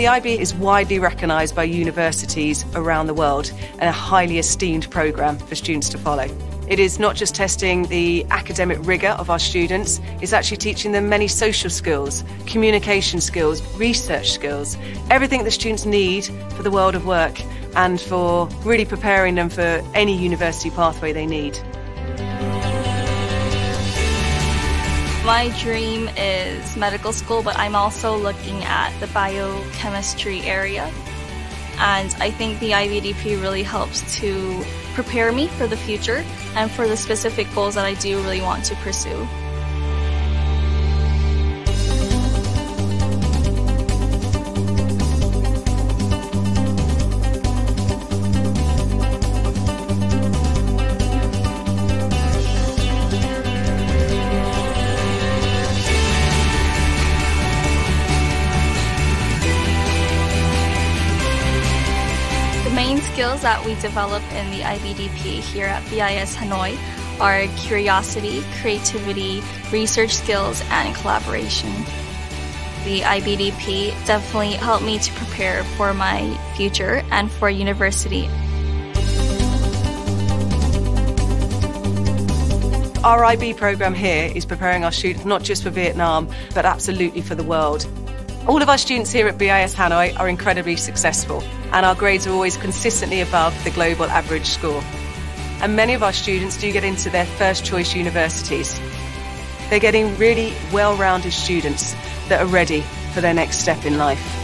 The IB is widely recognised by universities around the world and a highly esteemed programme for students to follow. It is not just testing the academic rigour of our students, it's actually teaching them many social skills, communication skills, research skills, everything the students need for the world of work and for really preparing them for any university pathway they need. My dream is medical school, but I'm also looking at the biochemistry area. And I think the IBDP really helps to prepare me for the future and for the specific goals that I do really want to pursue. Skills that we develop in the IBDP here at BIS Hanoi are curiosity, creativity, research skills, and collaboration. The IBDP definitely helped me to prepare for my future and for university. Our IB programme here is preparing our students not just for Vietnam, but absolutely for the world. All of our students here at BIS Hanoi are incredibly successful, and our grades are always consistently above the global average score. And many of our students do get into their first choice universities. They're getting really well rounded students that are ready for their next step in life.